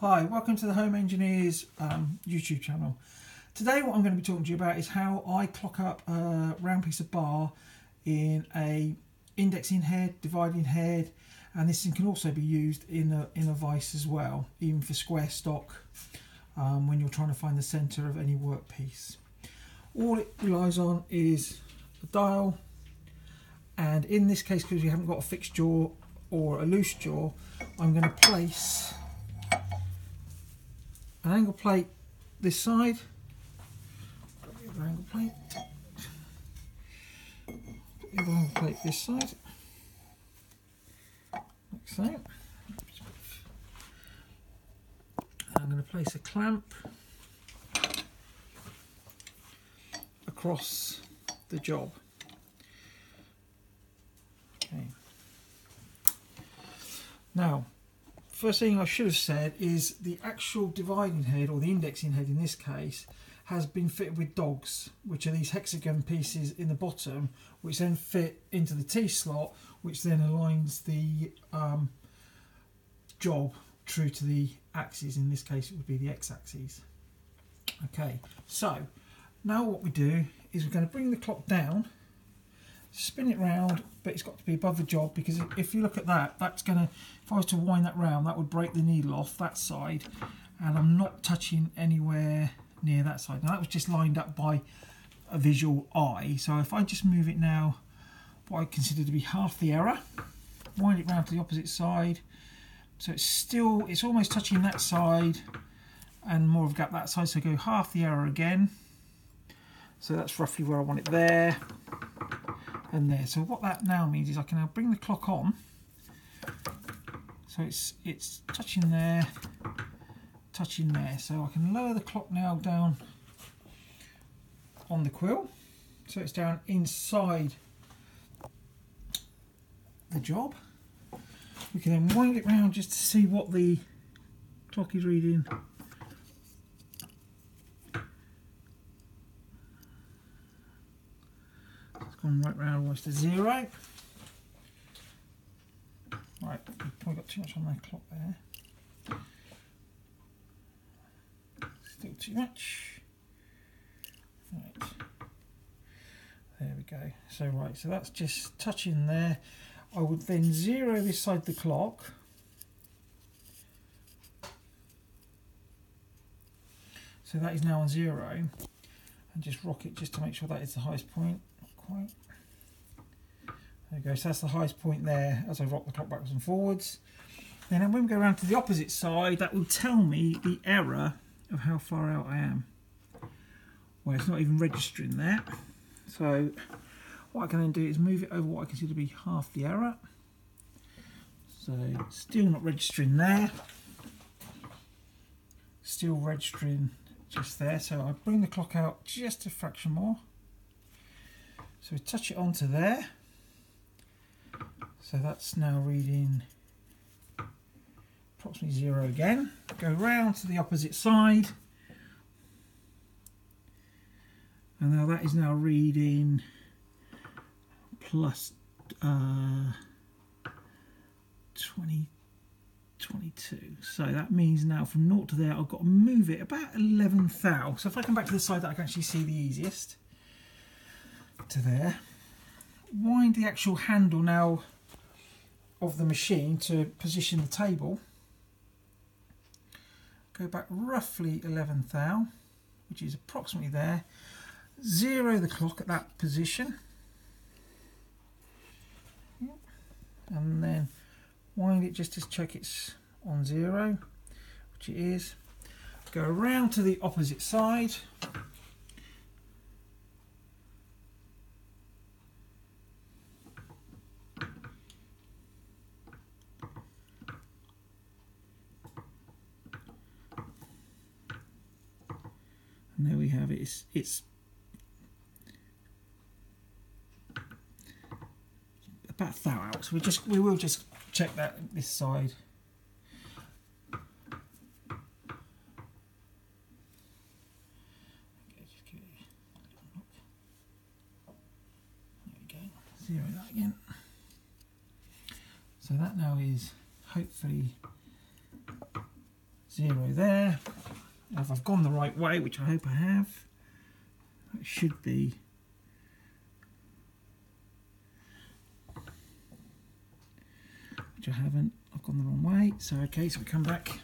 Hi, welcome to the Home Engineers um, YouTube channel. Today what I'm going to be talking to you about is how I clock up a round piece of bar in a indexing head, dividing head, and this can also be used in a, in a vise as well, even for square stock um, when you're trying to find the centre of any workpiece. All it relies on is a dial, and in this case, because we haven't got a fixed jaw or a loose jaw, I'm going to place an angle plate this side, the angle plate, the angle plate this side, like so. I'm going to place a clamp across the job. Okay. Now, first thing I should have said is the actual dividing head, or the indexing head in this case, has been fitted with dogs, which are these hexagon pieces in the bottom, which then fit into the T slot, which then aligns the um, job true to the axis. In this case, it would be the x-axis. Okay, so now what we do is we're going to bring the clock down, spin it round, but it's got to be above the job because if you look at that, that's going to, if I was to wind that round, that would break the needle off that side, and I'm not touching anywhere near that side. Now that was just lined up by a visual eye, so if I just move it now, what I consider to be half the error, wind it round to the opposite side, so it's still, it's almost touching that side, and more of a gap that side, so go half the error again, so that's roughly where I want it there and there. So what that now means is I can now bring the clock on. So it's it's touching there, touching there. So I can lower the clock now down on the quill. So it's down inside the job. We can then wind it round just to see what the clock is reading gone right round almost to zero. Right, we've probably got too much on that clock there. Still too much. Right. There we go. So right, so that's just touching there. I would then zero this side the clock. So that is now on zero. And just rock it just to make sure that is the highest point quite. There we go, so that's the highest point there as I rock the clock backwards and forwards. Then when we go around to the opposite side, that will tell me the error of how far out I am. Well, it's not even registering there. So what I can then do is move it over what I consider to be half the error. So still not registering there. Still registering just there. So I bring the clock out just a fraction more. So we touch it onto there. So that's now reading approximately zero again. Go round to the opposite side. And now that is now reading plus uh, 20, 22. So that means now from naught to there, I've got to move it about 11 thou. So if I come back to the side that I can actually see the easiest, to there. Wind the actual handle now of the machine to position the table. Go back roughly 11 thou, which is approximately there. Zero the clock at that position. And then wind it just to check it's on zero, which it is. Go around to the opposite side. And there we have it. It's, it's about thou out. So we just we will just check that this side. Zero that again. So that now is hopefully zero there. If I've gone the right way, which I hope I have, it should be which I haven't. I've gone the wrong way. So okay, so we come back.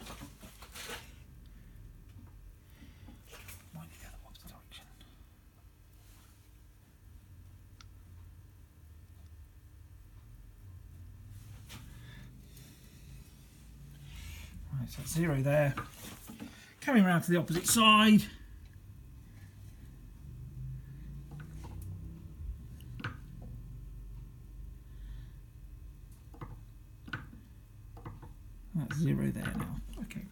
Right, so zero there. Coming around to the opposite side. That's zero there now. Okay.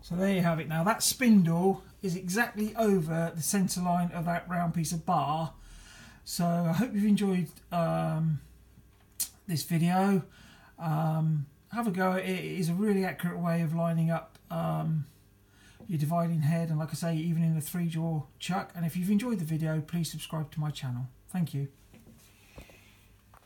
So there you have it now. That spindle is exactly over the centre line of that round piece of bar. So I hope you've enjoyed um, this video. Um, have a go. It is a really accurate way of lining up um, your dividing head and like I say even in a three jaw chuck and if you've enjoyed the video please subscribe to my channel. Thank you.